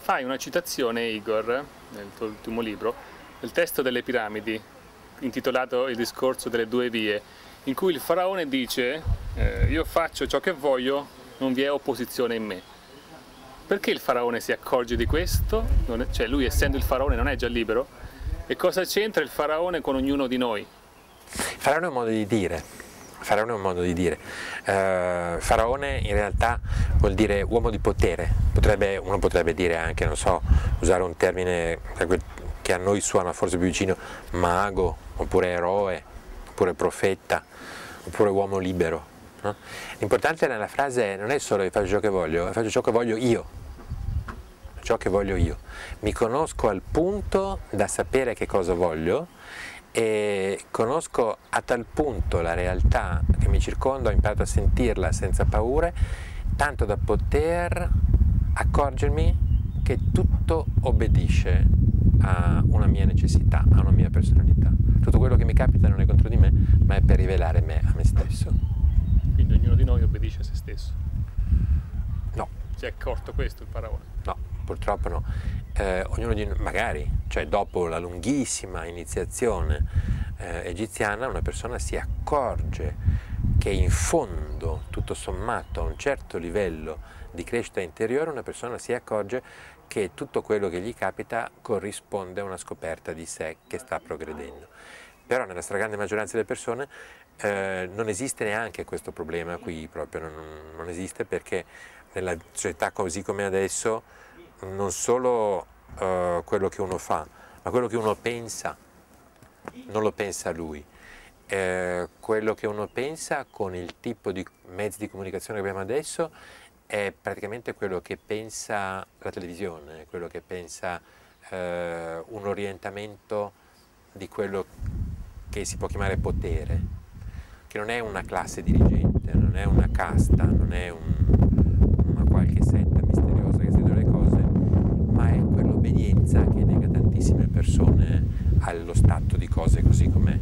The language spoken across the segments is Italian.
fai una citazione, Igor, nel tuo ultimo libro, del testo delle piramidi, intitolato Il discorso delle due vie, in cui il faraone dice eh, io faccio ciò che voglio, non vi è opposizione in me. Perché il faraone si accorge di questo? È, cioè lui essendo il faraone non è già libero? E cosa c'entra il faraone con ognuno di noi? Faraone è un modo di dire, Faraone è un modo di dire. Uh, faraone in realtà vuol dire uomo di potere, potrebbe, uno potrebbe dire anche, non so, usare un termine che a noi suona forse più vicino, mago, oppure eroe, oppure profeta, oppure uomo libero. No? L'importante nella frase non è solo che faccio ciò che voglio, faccio ciò che voglio io ciò che voglio io. Mi conosco al punto da sapere che cosa voglio e conosco a tal punto la realtà che mi circonda, ho imparato a sentirla senza paure, tanto da poter accorgermi che tutto obbedisce a una mia necessità, a una mia personalità. Tutto quello che mi capita non è contro di me, ma è per rivelare me a me stesso. Quindi ognuno di noi obbedisce a se stesso? No. Si è accorto questo il faraone? No, purtroppo no. Eh, ognuno di noi, magari, cioè dopo la lunghissima iniziazione eh, egiziana, una persona si accorge che in fondo, tutto sommato, a un certo livello di crescita interiore, una persona si accorge che tutto quello che gli capita corrisponde a una scoperta di sé che sta progredendo. Però nella stragrande maggioranza delle persone eh, non esiste neanche questo problema qui, proprio non, non esiste perché nella società così come adesso non solo uh, quello che uno fa, ma quello che uno pensa, non lo pensa lui. Eh, quello che uno pensa con il tipo di mezzi di comunicazione che abbiamo adesso è praticamente quello che pensa la televisione, quello che pensa eh, un orientamento di quello che si può chiamare potere, che non è una classe dirigente, non è una casta, non è un, una qualche setta misteriosa che segue le cose, quell'obbedienza che nega tantissime persone allo stato di cose così com'è.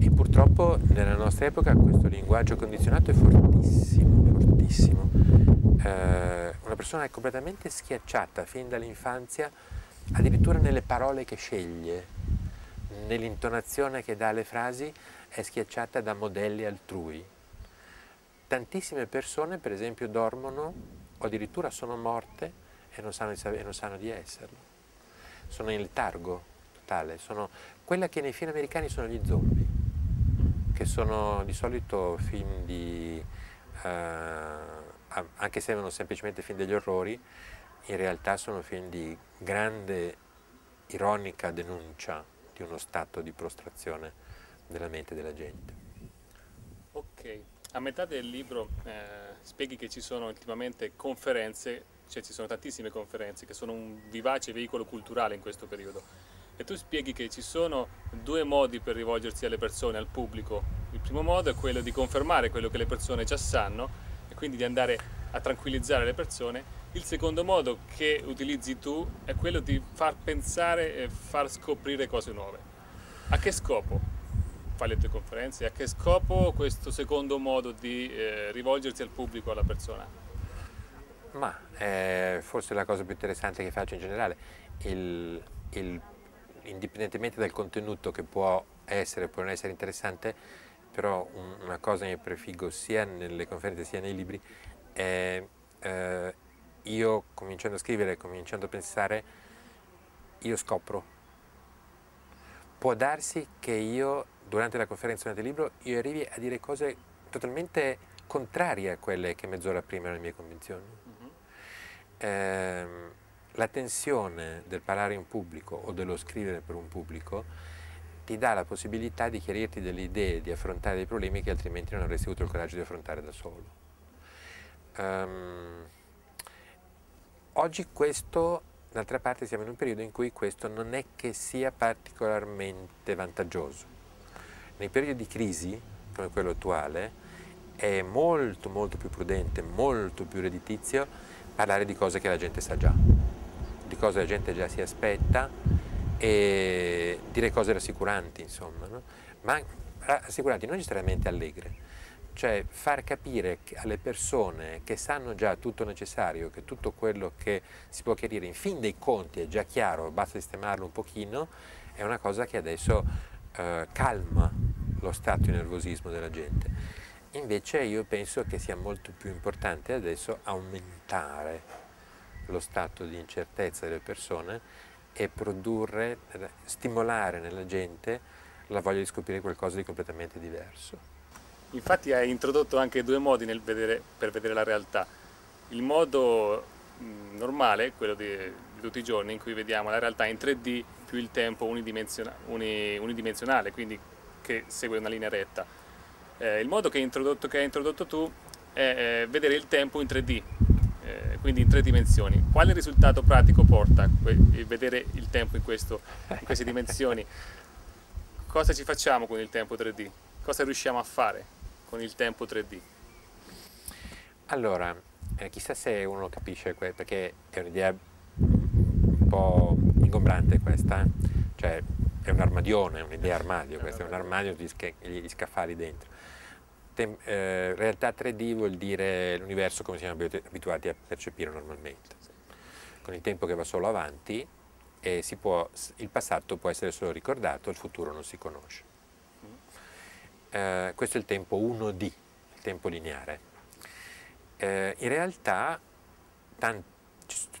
E purtroppo nella nostra epoca questo linguaggio condizionato è fortissimo, fortissimo. Eh, una persona è completamente schiacciata fin dall'infanzia, addirittura nelle parole che sceglie, nell'intonazione che dà alle frasi, è schiacciata da modelli altrui. Tantissime persone, per esempio, dormono o addirittura sono morte e non sanno, e non sanno di esserlo. Sono in letargo totale, sono quella che nei film americani sono gli zombie che sono di solito film di, eh, anche se sembrano semplicemente film degli orrori, in realtà sono film di grande ironica denuncia di uno stato di prostrazione della mente della gente. Ok, a metà del libro eh, spieghi che ci sono ultimamente conferenze, cioè ci sono tantissime conferenze che sono un vivace veicolo culturale in questo periodo e tu spieghi che ci sono due modi per rivolgersi alle persone, al pubblico. Il primo modo è quello di confermare quello che le persone già sanno e quindi di andare a tranquillizzare le persone. Il secondo modo che utilizzi tu è quello di far pensare e far scoprire cose nuove. A che scopo fai le tue conferenze? A che scopo questo secondo modo di eh, rivolgersi al pubblico, alla persona? Ma eh, forse la cosa più interessante che faccio in generale, il, il indipendentemente dal contenuto che può essere o può non essere interessante, però un, una cosa che prefiggo sia nelle conferenze sia nei libri è eh, io cominciando a scrivere, cominciando a pensare, io scopro. Può darsi che io durante la conferenza o nel libro io arrivi a dire cose totalmente contrarie a quelle che mezz'ora prima erano le mie convinzioni. Eh, la tensione del parlare in pubblico o dello scrivere per un pubblico ti dà la possibilità di chiarirti delle idee, di affrontare dei problemi che altrimenti non avresti avuto il coraggio di affrontare da solo. Um, oggi questo, d'altra parte siamo in un periodo in cui questo non è che sia particolarmente vantaggioso. Nei periodi di crisi, come quello attuale, è molto molto più prudente, molto più redditizio parlare di cose che la gente sa già di cose la gente già si aspetta e dire cose rassicuranti, insomma, no? ma rassicuranti non necessariamente allegre, cioè far capire alle persone che sanno già tutto necessario, che tutto quello che si può chiarire in fin dei conti è già chiaro, basta sistemarlo un pochino, è una cosa che adesso eh, calma lo stato di nervosismo della gente. Invece io penso che sia molto più importante adesso aumentare lo stato di incertezza delle persone e produrre, stimolare nella gente la voglia di scoprire qualcosa di completamente diverso. Infatti hai introdotto anche due modi vedere, per vedere la realtà. Il modo normale, quello di, di, tutti i giorni, in cui vediamo la realtà in 3D più il tempo unidimensiona, uni, unidimensionale, quindi che segue una linea retta eh, il modo che hai introdotto, che hai introdotto tu è eh, vedere il tempo in 3D, eh, quindi in tre dimensioni. Quale risultato pratico porta vedere il tempo in, questo, in queste dimensioni? Cosa ci facciamo con il tempo 3D? Cosa riusciamo a fare con il tempo 3D? Allora, eh, chissà se uno capisce, perché è un'idea un po' ingombrante questa, cioè è un armadione, un'idea armadio, questo è un armadio di, gli scaffali dentro eh, realtà 3D vuol dire l'universo come siamo abituati a percepire normalmente. Con il tempo che va solo avanti eh, può, il passato può essere solo ricordato, il futuro non si conosce. Eh, questo è il tempo 1D, il tempo lineare. Eh, in realtà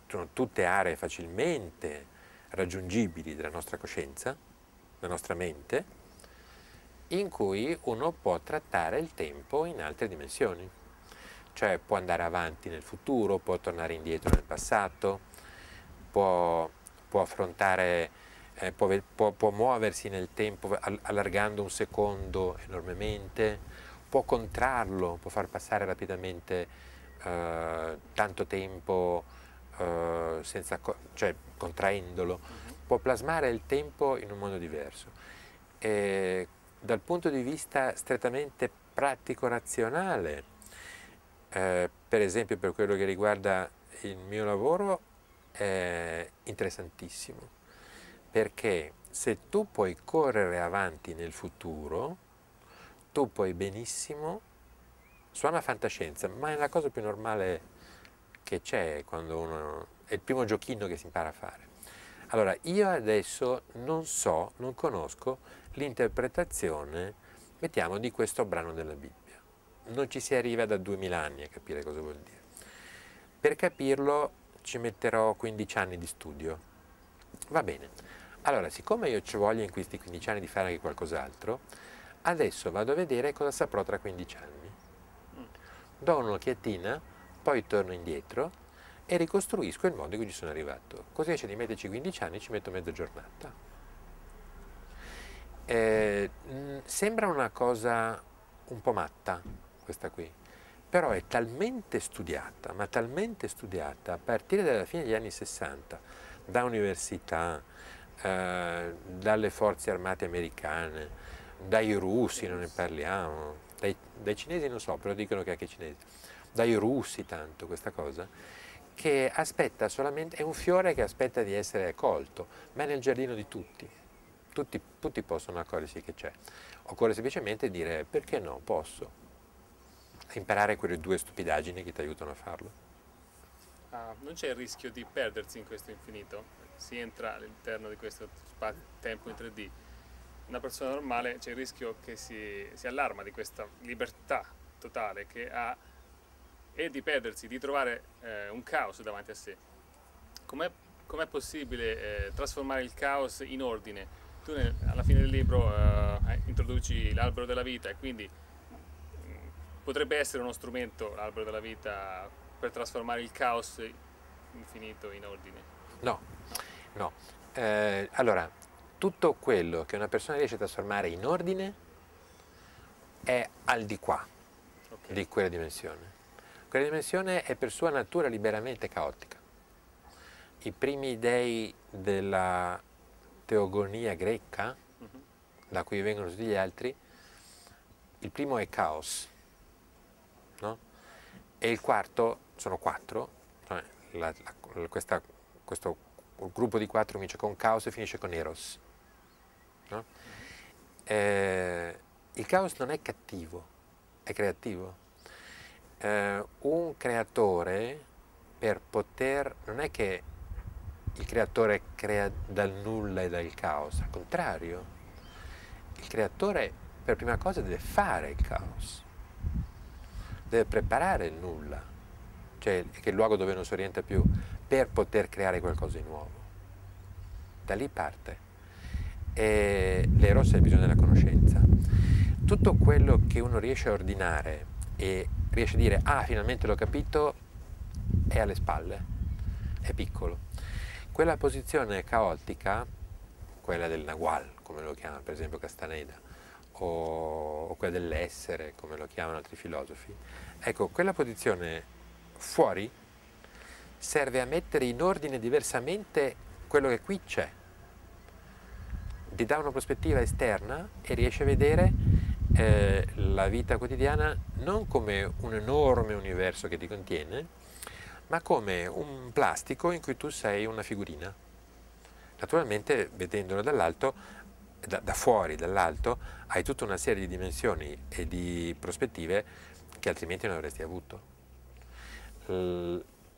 sono tutte aree facilmente raggiungibili della nostra coscienza, della nostra mente, in cui uno può trattare il tempo in altre dimensioni, cioè può andare avanti nel futuro, può tornare indietro nel passato, può, può affrontare, eh, può, può, può, muoversi nel tempo allargando un secondo enormemente, può contrarlo, può far passare rapidamente eh, tanto tempo eh, senza, cioè, contraendolo, può plasmare il tempo in un modo diverso. E dal punto di vista strettamente pratico-razionale, eh, per esempio per quello che riguarda il mio lavoro, è interessantissimo, perché se tu puoi correre avanti nel futuro, tu puoi benissimo, suona fantascienza, ma è la cosa più normale che c'è quando uno, è il primo giochino che si impara a fare. Allora, io adesso non so, non conosco l'interpretazione, mettiamo, di questo brano della Bibbia. Non ci si arriva da duemila anni a capire cosa vuol dire. Per capirlo ci metterò 15 anni di studio. Va bene. Allora, siccome io ci voglio in questi 15 anni di fare anche qualcos'altro, adesso vado a vedere cosa saprò tra 15 anni. Do un'occhiatina, poi torno indietro e ricostruisco il modo in cui ci sono arrivato. Così invece di metterci 15 anni ci metto mezza giornata. Eh, sembra una cosa un po' matta questa qui, però è talmente studiata, ma talmente studiata a partire dalla fine degli anni 60, da università, eh, dalle forze armate americane, dai russi non ne parliamo, dai, dai cinesi non so, però dicono che anche i cinesi, dai russi tanto questa cosa, che aspetta solamente, è un fiore che aspetta di essere colto, ma è nel giardino di tutti tutti, tutti possono accorgersi che c'è. Occorre semplicemente dire perché no, posso. imparare quelle due stupidaggini che ti aiutano a farlo. Ah, non c'è il rischio di perdersi in questo infinito? Si entra all'interno di questo tempo in 3D. Una persona normale c'è il rischio che si, si allarma di questa libertà totale che ha e di perdersi, di trovare eh, un caos davanti a sé. Com'è, com possibile eh, trasformare il caos in ordine? tu nel, alla fine del libro eh, introduci l'albero della vita e quindi mm, potrebbe essere uno strumento l'albero della vita per trasformare il caos infinito in ordine. No, no. Eh, allora, tutto quello che una persona riesce a trasformare in ordine è al di qua okay. di quella dimensione. Quella dimensione è per sua natura liberamente caotica. I primi dei della teogonia greca, -huh. da cui vengono tutti gli altri, il primo è caos, no? e il quarto sono quattro, cioè la, la, questa, questo gruppo di quattro comincia con caos e finisce con eros. No? -huh. eh, il caos non è cattivo, è creativo. Eh, un creatore per poter, non è che il creatore crea dal nulla e dal caos, al contrario, il creatore per prima cosa deve fare il caos, deve preparare il nulla, cioè che è il luogo dove non si orienta più, per poter creare qualcosa di nuovo. Da lì parte. E l'eros è il bisogno della conoscenza. Tutto quello che uno riesce a ordinare e riesce a dire ah finalmente l'ho capito è alle spalle, è piccolo. Quella posizione caotica, quella del Nagual, come lo chiama per esempio Castaneda, o, o quella dell'essere, come lo chiamano altri filosofi, ecco, quella posizione fuori serve a mettere in ordine diversamente quello che qui c'è. Ti dà una prospettiva esterna e riesce a vedere eh, la vita quotidiana non come un enorme universo che ti contiene, ma come un plastico in cui tu sei una figurina. Naturalmente, vedendolo dall'alto, da, da fuori, dall'alto, hai tutta una serie di dimensioni e di prospettive che altrimenti non avresti avuto.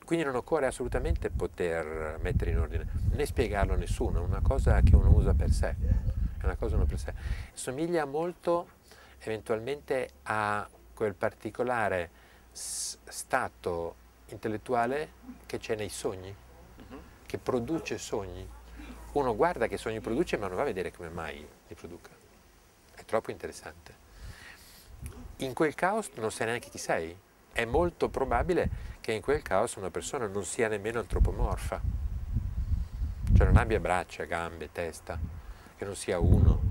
Quindi non occorre assolutamente poter mettere in ordine, né spiegarlo a nessuno, è una cosa che uno usa per sé, è una cosa uno per sé. Somiglia molto eventualmente a quel particolare stato intellettuale che c'è nei sogni, uh-huh. che produce sogni. Uno guarda che sogni produce ma non va a vedere come mai li produca. È troppo interessante. In quel caos non sai neanche chi sei. È molto probabile che in quel caos una persona non sia nemmeno antropomorfa. Cioè non abbia braccia, gambe, testa, che non sia uno.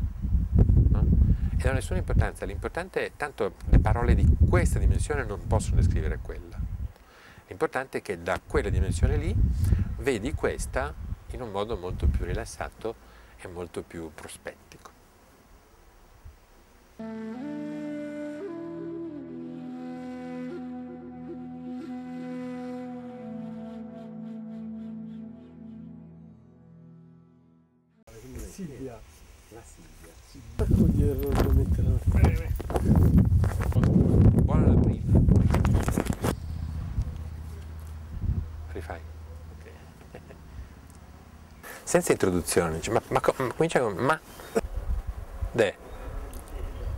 E non ha nessuna importanza. L'importante è, tanto le parole di questa dimensione non possono descrivere quella. L'importante è che da quella dimensione lì vedi questa in un modo molto più rilassato e molto più prospettico. Ecco di errore mettere. Buona la prima. senza introduzione, cioè, ma, ma, ma comincia con ma. De.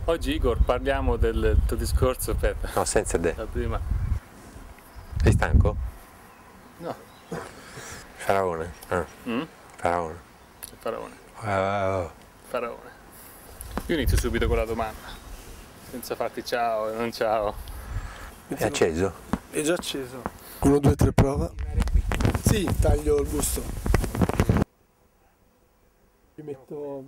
Oggi Igor parliamo del tuo discorso per... No, senza de. La prima. Sei stanco? No. Faraone. Ah. Mm? Faraone. Faraone. Wow. Faraone. Io inizio subito con la domanda, senza farti ciao e non ciao. È acceso? È già acceso. Uno, due, tre, prova. Sì, taglio il busto. Ci metto...